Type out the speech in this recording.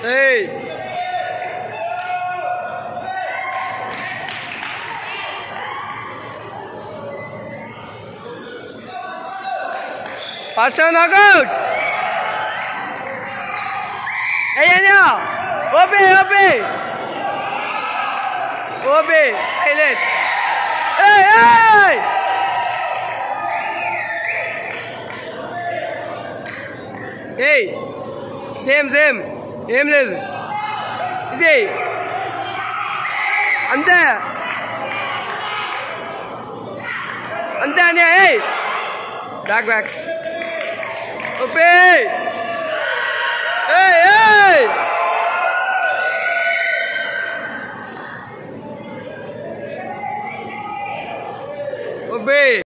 Hey! Pasang aku. Eh, ya, ya. Obi, obi. Obi, hey, let. Hey, hey. Hey. Same, same. ఏం లేదు ఇది అంతే అంతే అని ఏయ్ బ్యాక్ బ్యాక్ ఓపే ఏయ్ ఏయ్ ఓపే